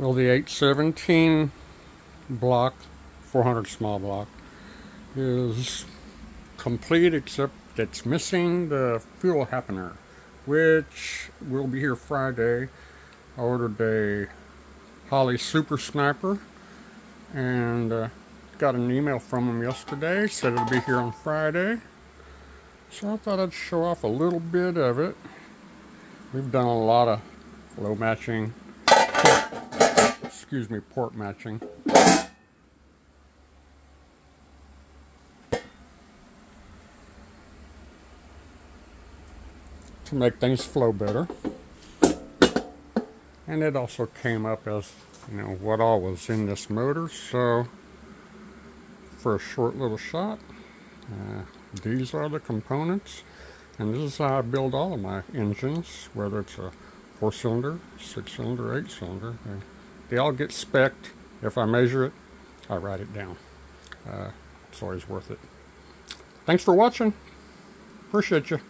Well, the 817 block, 400 small block, is complete except it's missing the fuel happener, which will be here Friday. I ordered a Holley Super Sniper and uh, got an email from them yesterday, said it'll be here on Friday. So I thought I'd show off a little bit of it. We've done a lot of flow matching excuse me, port matching. To make things flow better. And it also came up as, you know, what all was in this motor. So, for a short little shot, uh, these are the components. And this is how I build all of my engines, whether it's a four cylinder, six cylinder, eight cylinder. They all get specced. If I measure it, I write it down. Uh, it's always worth it. Thanks for watching. Appreciate you.